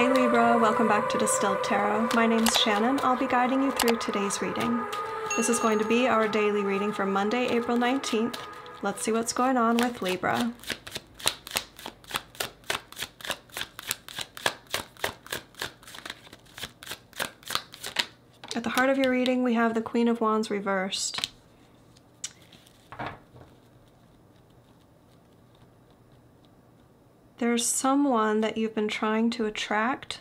Hey Libra, welcome back to Distilled Tarot. My name's Shannon. I'll be guiding you through today's reading. This is going to be our daily reading for Monday, April 19th. Let's see what's going on with Libra. At the heart of your reading, we have the Queen of Wands reversed. There's someone that you've been trying to attract,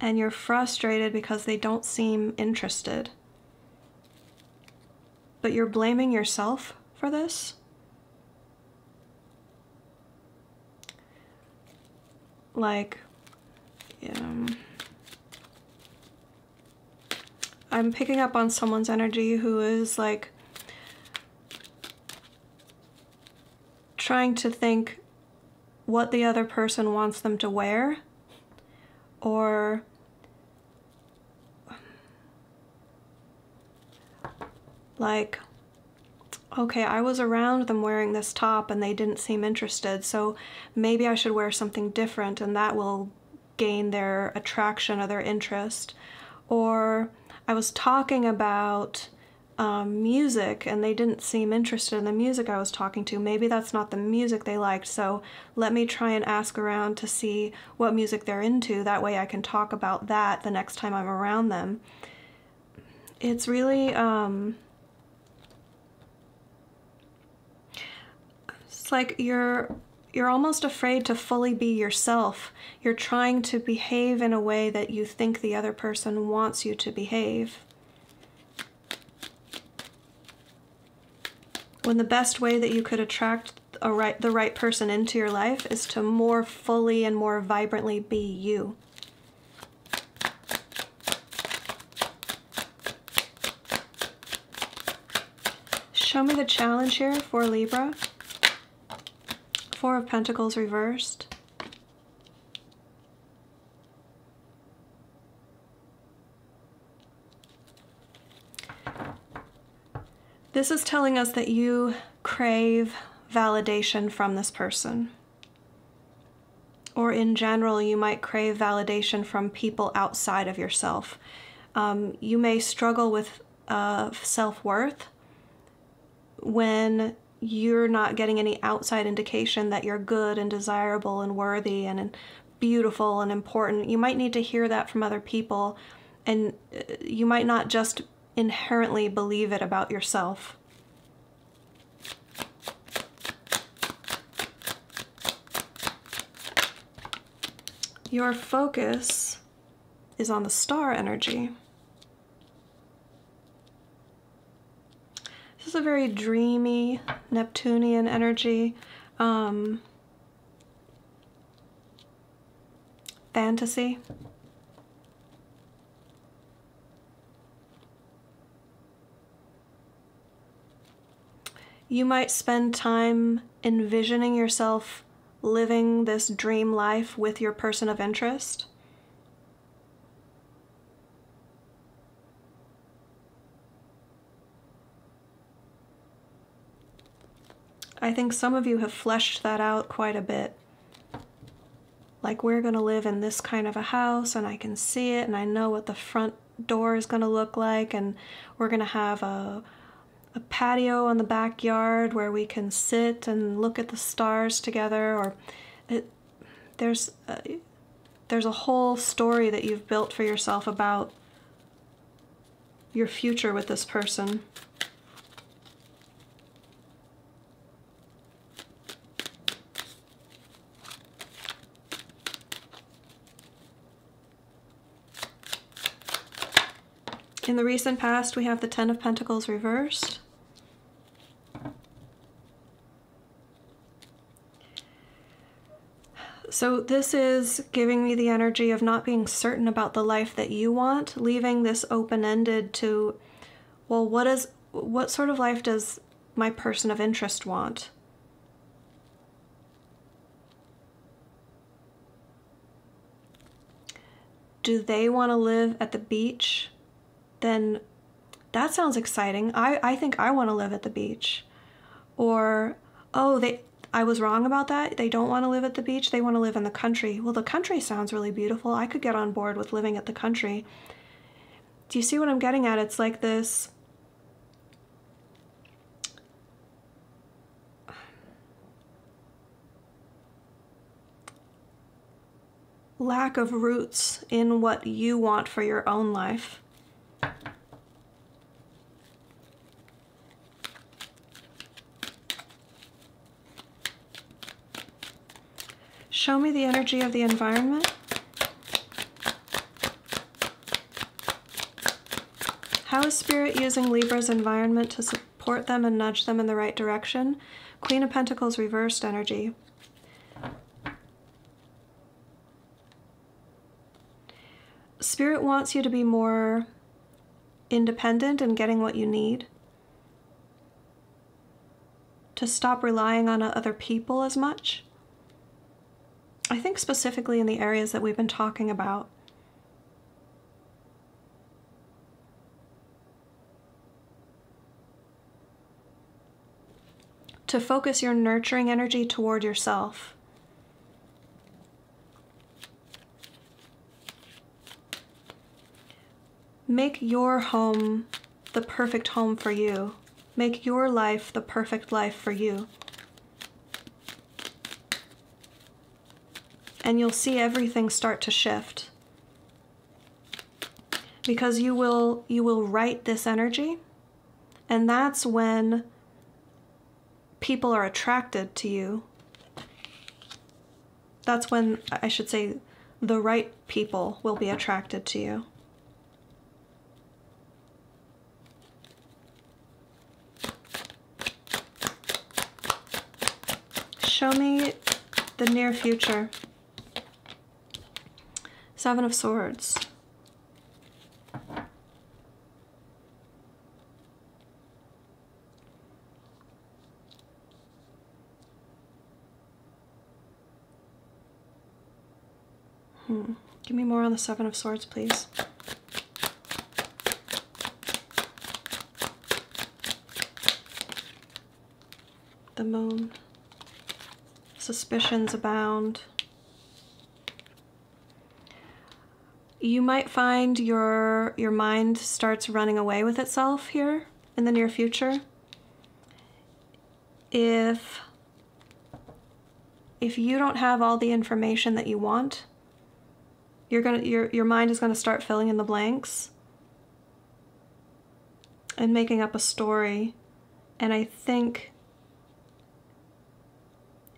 and you're frustrated because they don't seem interested. But you're blaming yourself for this? Like, um, I'm picking up on someone's energy who is like trying to think what the other person wants them to wear or like okay, I was around them wearing this top and they didn't seem interested, so maybe I should wear something different and that will gain their attraction or their interest. Or I was talking about um, music and they didn't seem interested in the music I was talking to. Maybe that's not the music they liked, so let me try and ask around to see what music they're into. That way I can talk about that the next time I'm around them. It's really, um, it's like you're you're almost afraid to fully be yourself. You're trying to behave in a way that you think the other person wants you to behave. When the best way that you could attract a right, the right person into your life is to more fully and more vibrantly be you. Show me the challenge here for Libra. Four of Pentacles reversed. This is telling us that you crave validation from this person. Or in general, you might crave validation from people outside of yourself. Um, you may struggle with uh, self worth when you're not getting any outside indication that you're good and desirable and worthy and beautiful and important. You might need to hear that from other people, and uh, you might not just inherently believe it about yourself. Your focus is on the star energy. This is a very dreamy Neptunian energy. Um, fantasy. You might spend time envisioning yourself living this dream life with your person of interest. I think some of you have fleshed that out quite a bit. Like, we're going to live in this kind of a house, and I can see it, and I know what the front door is going to look like, and we're going to have a a patio in the backyard where we can sit and look at the stars together or it, there's a, there's a whole story that you've built for yourself about your future with this person. In the recent past, we have the Ten of Pentacles reversed. So this is giving me the energy of not being certain about the life that you want, leaving this open-ended to, well, what is what sort of life does my person of interest want? Do they want to live at the beach? Then that sounds exciting. I, I think I want to live at the beach. Or, oh, they I was wrong about that. They don't want to live at the beach, they want to live in the country. Well, the country sounds really beautiful. I could get on board with living at the country. Do you see what I'm getting at? It's like this lack of roots in what you want for your own life. Show me the energy of the environment. How is Spirit using Libra's environment to support them and nudge them in the right direction? Queen of Pentacles reversed energy. Spirit wants you to be more independent and in getting what you need. To stop relying on other people as much. I think specifically in the areas that we've been talking about. To focus your nurturing energy toward yourself. Make your home the perfect home for you. Make your life the perfect life for you. And you'll see everything start to shift. Because you will you will write this energy and that's when people are attracted to you. That's when I should say the right people will be attracted to you. show me the near future. Seven of Swords. Hmm. Give me more on the Seven of Swords, please. The moon suspicions abound. You might find your your mind starts running away with itself here in the near future. If if you don't have all the information that you want, you're to your your mind is going to start filling in the blanks and making up a story. And I think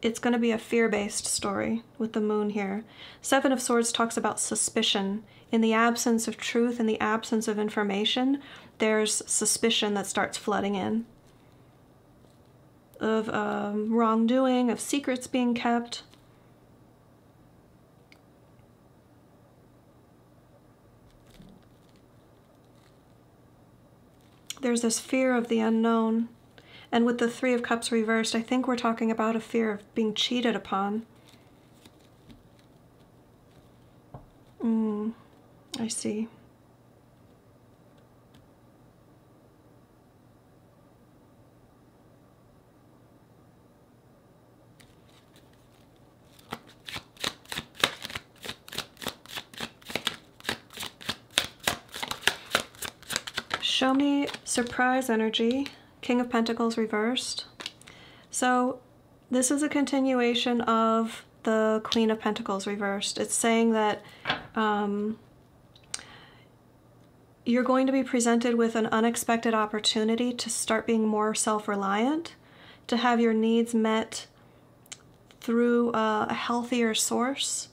it's going to be a fear-based story with the moon here. Seven of Swords talks about suspicion. In the absence of truth, in the absence of information, there's suspicion that starts flooding in. Of um, wrongdoing, of secrets being kept. There's this fear of the unknown. And with the Three of Cups reversed, I think we're talking about a fear of being cheated upon. Mm, I see. Show me surprise energy King of Pentacles reversed. So this is a continuation of the Queen of Pentacles reversed. It's saying that um, you're going to be presented with an unexpected opportunity to start being more self-reliant, to have your needs met through a, a healthier source.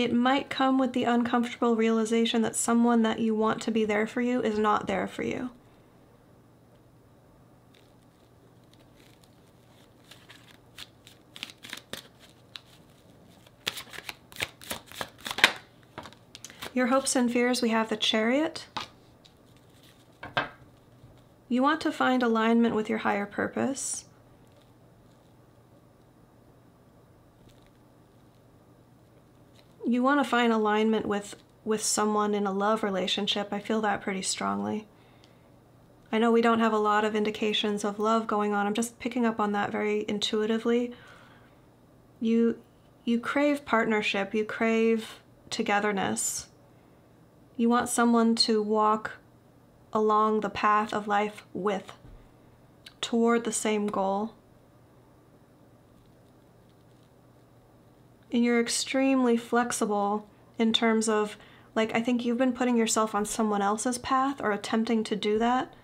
It might come with the uncomfortable realization that someone that you want to be there for you is not there for you. Your hopes and fears, we have the chariot. You want to find alignment with your higher purpose. You want to find alignment with with someone in a love relationship. I feel that pretty strongly. I know we don't have a lot of indications of love going on. I'm just picking up on that very intuitively. You you crave partnership, you crave togetherness. You want someone to walk along the path of life with, toward the same goal. And you're extremely flexible in terms of, like, I think you've been putting yourself on someone else's path or attempting to do that.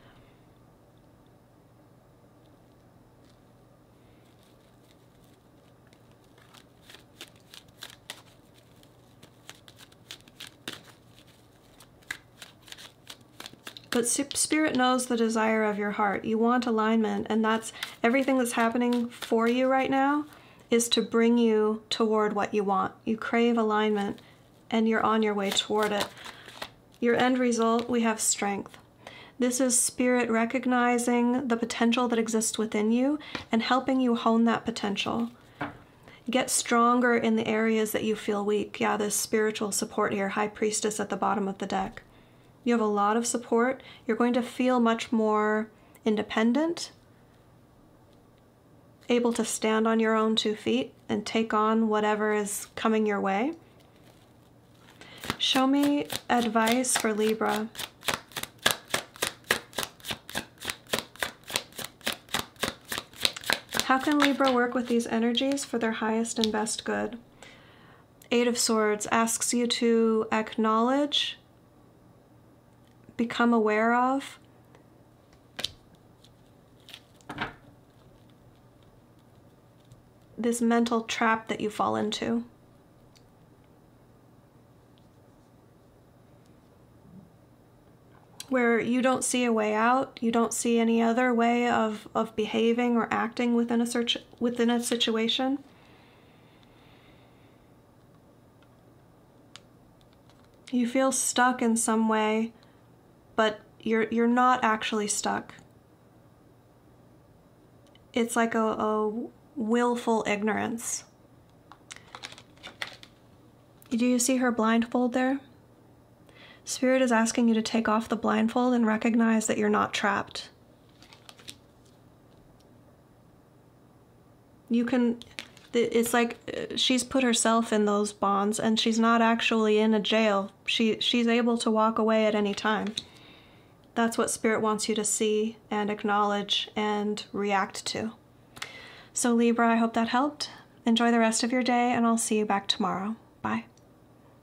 But Spirit knows the desire of your heart. You want alignment, and that's everything that's happening for you right now is to bring you toward what you want. You crave alignment, and you're on your way toward it. Your end result, we have strength. This is Spirit recognizing the potential that exists within you and helping you hone that potential. Get stronger in the areas that you feel weak. Yeah, this spiritual support here, High Priestess at the bottom of the deck. You have a lot of support. You're going to feel much more independent, able to stand on your own two feet and take on whatever is coming your way. Show me advice for Libra. How can Libra work with these energies for their highest and best good? Eight of Swords asks you to acknowledge become aware of. This mental trap that you fall into. Where you don't see a way out, you don't see any other way of, of behaving or acting within a search within a situation. You feel stuck in some way but you're you're not actually stuck. It's like a, a willful ignorance. Do you see her blindfold there? Spirit is asking you to take off the blindfold and recognize that you're not trapped. You can, it's like uh, she's put herself in those bonds and she's not actually in a jail. She, she's able to walk away at any time that's what Spirit wants you to see and acknowledge and react to. So, Libra, I hope that helped. Enjoy the rest of your day, and I'll see you back tomorrow. Bye.